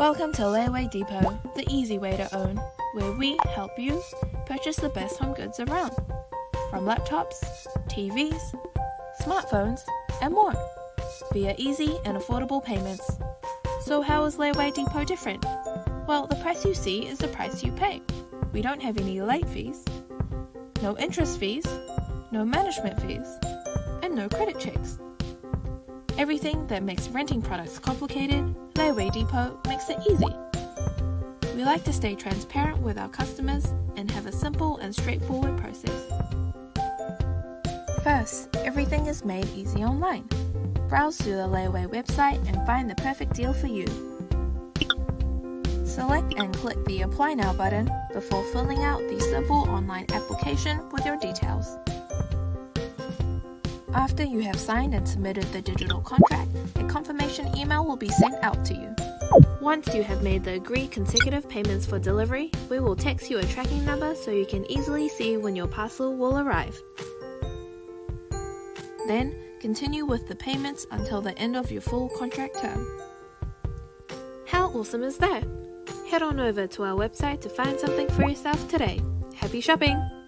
Welcome to Layaway Depot, the easy way to own, where we help you purchase the best home goods around. From laptops, TVs, smartphones, and more, via easy and affordable payments. So, how is Layaway Depot different? Well, the price you see is the price you pay. We don't have any late fees, no interest fees, no management fees, and no credit checks. Everything that makes renting products complicated, Layaway Depot makes it easy. We like to stay transparent with our customers and have a simple and straightforward process. First, everything is made easy online. Browse through the Layaway website and find the perfect deal for you. Select and click the Apply Now button before filling out the simple online application with your details. After you have signed and submitted the digital contract, a confirmation email will be sent out to you. Once you have made the agreed consecutive payments for delivery, we will text you a tracking number so you can easily see when your parcel will arrive. Then, continue with the payments until the end of your full contract term. How awesome is that? Head on over to our website to find something for yourself today. Happy shopping!